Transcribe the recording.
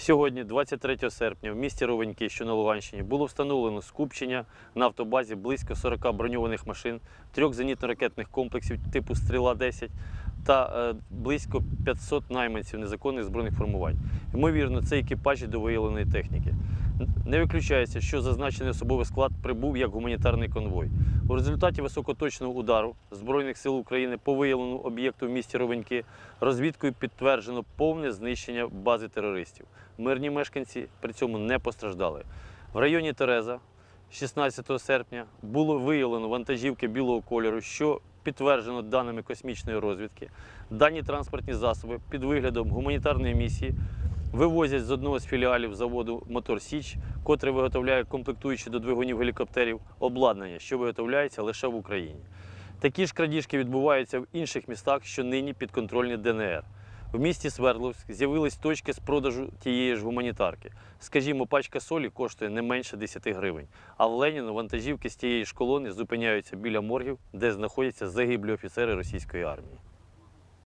Сьогодні, 23 серпня, в місті Ровеньки, що на Луганщині, було встановлено скупчення на автобазі близько 40 броньованих машин, трьох зенітно-ракетних комплексів типу Стріла-10 та е, близько 500 найманців незаконних збройних формувань. Ймовірно, це екіпажі до виявленої техніки. Не виключається, що зазначений особовий склад прибув як гуманітарний конвой. У результаті високоточного удару Збройних сил України по виявленому об'єкту в місті Ровеньки розвідкою підтверджено повне знищення бази терористів. Мирні мешканці при цьому не постраждали. В районі Тереза 16 серпня було виявлено вантажівки білого кольору, що підтверджено даними космічної розвідки. Дані транспортні засоби під виглядом гуманітарної місії вивозять з одного з філіалів заводу Мотор Січ, котрий виготовляє комплектуючі до двигунів гелікоптерів обладнання, що виготовляється лише в Україні. Такі ж крадіжки відбуваються в інших містах, що нині підконтрольні ДНР. В місті Свердловськ з'явились точки з продажу тієї ж гуманітарки. Скажімо, пачка солі коштує не менше 10 гривень. А в Леніну вантажівки з тієї ж колони зупиняються біля моргів, де знаходяться загиблі офіцери російської армії.